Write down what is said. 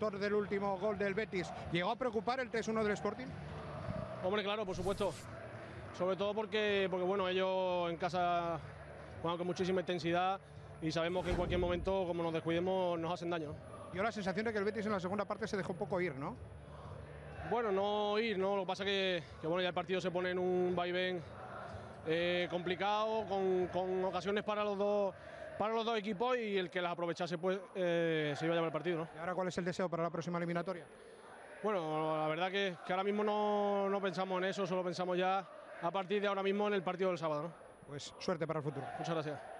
autor del último gol del Betis, ¿llegó a preocupar el 3-1 del Sporting? Hombre, claro, por supuesto. Sobre todo porque, porque bueno, ellos en casa juegan con muchísima intensidad y sabemos que en cualquier momento, como nos descuidemos, nos hacen daño. Y ahora la sensación de que el Betis en la segunda parte se dejó un poco ir, ¿no? Bueno, no ir, ¿no? Lo que pasa que, que bueno, ya el partido se pone en un vaivén eh, complicado, con, con, ocasiones para los dos para los dos equipos y el que las aprovechase pues eh, se iba a llevar el partido. ¿no? ¿Y ahora cuál es el deseo para la próxima eliminatoria? Bueno, la verdad que, que ahora mismo no, no, pensamos en eso, solo pensamos ya a partir de ahora mismo en el partido del sábado. ¿no? Pues suerte para el futuro. Muchas gracias.